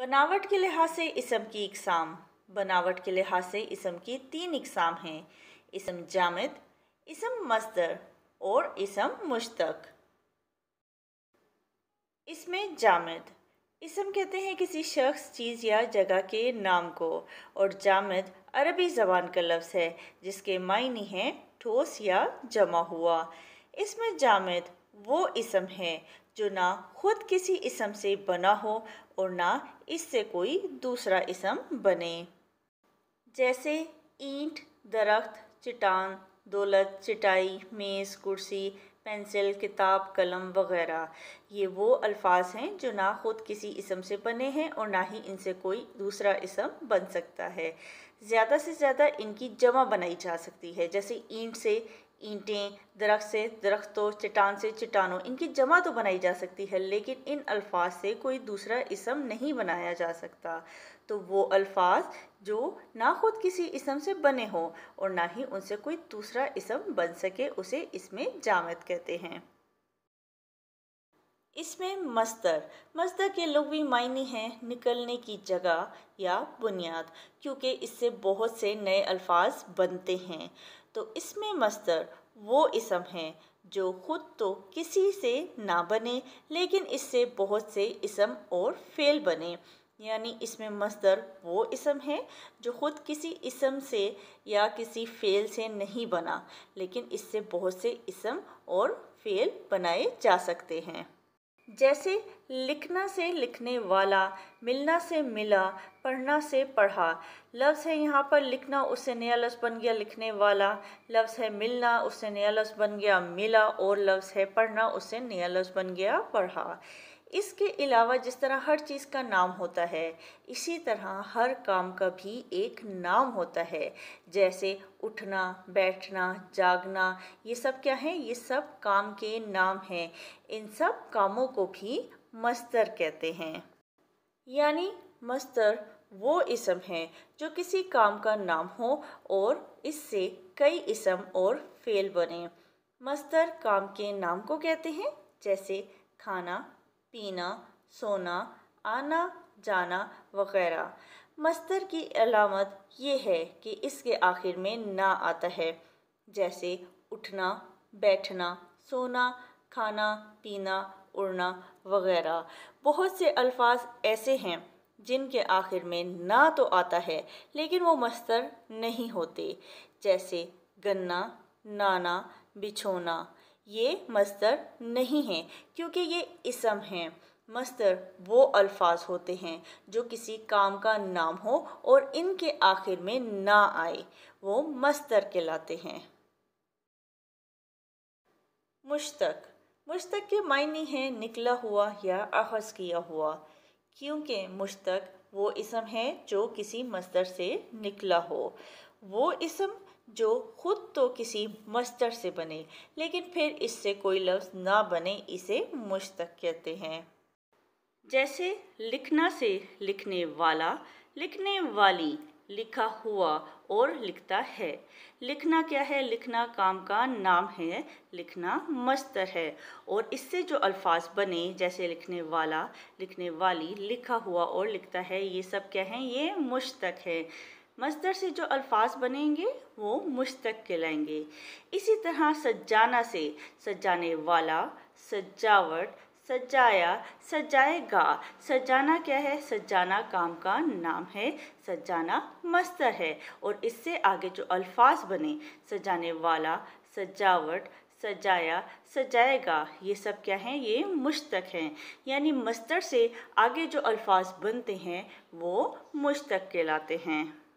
बनावट के लिहाज से इसम की इकसाम बनावट के लिहाज से इसम की तीन इकसाम हैं। इसम जामिद, इसम मस्तर और इसम मुश्तक। इसमें जामिद। इसम कहते हैं किसी शख्स, चीज़ या जगह के नाम को और जामद अरबी ज़बान का लफ्ज़ है, जिसके मायने हैं ठोस या जमा हुआ। इसमें जामिद वो इसम है जो ना खुद किसी इसम से बना हो और ना इससे कोई दूसरा इसम बने। जैसे ईंट, दरख्त चट्टान दौलत, चटाई, मेज़, कुर्सी, पेंसिल, किताब, कलम वगैरह, ये वो अल्फाज हैं जो ना खुद किसी इसम से बने हैं और ना ही इनसे कोई दूसरा इसम बन सकता है। ज़्यादा से ज़्यादा इनकी जमा बनाई जा सकती है, जैसे ईंट से ईंटें, दरख्त से, दरख्तों, चट्टान से, चट्टानों, इनकी जमा तो बनाई जा सकती है, लेकिन इन अल्फाज से कोई दूसरा इसम नहीं बनाया जा सकता। तो वो अल्फाज जो ना खुद किसी इसम से बने हों और ना ही उनसे कोई दूसरा इसम बन सके, उसे इसमें जामत कहते हैं। इसमें मस्तर मस्तर के लघवी मायने हैं निकलने की जगह या बुनियाद, क्योंकि इससे बहुत से नए अल्फाज बनते हैं। तो इसमें मस्तर वो इसम है जो खुद तो किसी से ना बने, लेकिन इससे बहुत से इसम और फेल बने। यानी इसमें मस्दर वो इसम है जो ख़ुद किसी इसम से या किसी फ़ेल से नहीं बना, लेकिन इससे बहुत से इसम और फ़ेल बनाए जा सकते हैं। जैसे लिखना से लिखने वाला, मिलना से मिला, पढ़ना से पढ़ा। लफ्ज़ है यहाँ पर लिखना, उससे नया लफ्ज़ बन गया लिखने वाला। लफ्ज़ है मिलना, उससे नया लफ्ज़ बन गया मिला और लफ्ज़ है पढ़ना, उससे नया लफ्ज़ बन गया पढ़ा। इसके अलावा जिस तरह हर चीज़ का नाम होता है, इसी तरह हर काम का भी एक नाम होता है। जैसे उठना, बैठना, जागना, ये सब क्या है? ये सब काम के नाम हैं। इन सब कामों को भी मस्तर कहते हैं। यानी मस्तर वो इसम है जो किसी काम का नाम हो और इससे कई इसम और फेल बने। मस्तर काम के नाम को कहते हैं, जैसे खाना पीना, सोना, आना, जाना वगैरह। मस्तर की अलामत ये है कि इसके आखिर में ना आता है। जैसे उठना, बैठना, सोना, खाना, पीना, उड़ना वगैरह। बहुत से अल्फाज ऐसे हैं जिनके आखिर में ना तो आता है, लेकिन वो मस्तर नहीं होते। जैसे गन्ना, नाना, बिछोना। ये मस्तर नहीं है, क्योंकि ये इसम हैं। मस्तर वो अल्फाज होते हैं जो किसी काम का नाम हो और इनके आखिर में ना आए। वो मस्तर कहलाते हैं। मुश्तक। मुश्तक के मायने हैं निकला हुआ या अखज़ किया हुआ, क्योंकि मुश्तक वो इसम है जो किसी मस्तर से निकला हो। वो इसम जो खुद तो किसी मस्तर से बने, लेकिन फिर इससे कोई लफ्ज़ ना बने इसे मुश्तक कहते हैं। जैसे लिखना से लिखने वाला, लिखने वाली लिखा हुआ और लिखता है। लिखना क्या है? लिखना काम का नाम है, लिखना मस्तर है। और इससे जो अल्फाज बने, जैसे लिखने वाला, लिखने वाली, लिखा हुआ और लिखता है, ये सब क्या है? ये मुश्तक है। मस्दर से जो अल्फाज बनेंगे, वो मुश्तक कहलाएँगे। इसी तरह सजाना से सजाने वाला सजावट सजाया सजाएगा सजाना क्या है? सजाना काम का नाम है सजाना मस्तर है। और इससे आगे जो अल्फाज बने सजाने वाला सजावट सजाया सजाएगा ये सब क्या हैं? ये मुश्तक हैं। यानी मस्तर से आगे जो अल्फाज बनते हैं, वो मुश्तक कहलाते हैं।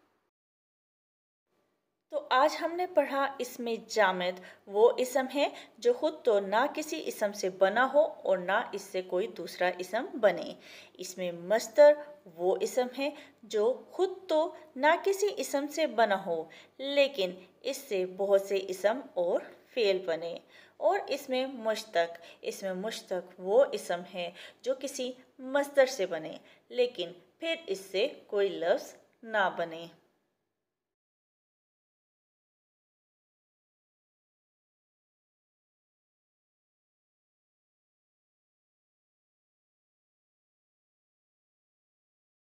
तो आज हमने पढ़ा इसमें जामिद। वो इसम है जो ख़ुद तो ना किसी इसम से बना हो और ना इससे कोई दूसरा इसम बने। इसमें मस्तर वो इसम है जो ख़ुद तो ना किसी इसम से बना हो, लेकिन इससे बहुत से इसम और फेल बने। और इसमें मुश्तक इसमें मुश्तक वो इसम है जो किसी मस्तर से बने, लेकिन फिर इससे कोई लफ्ज़ ना बने।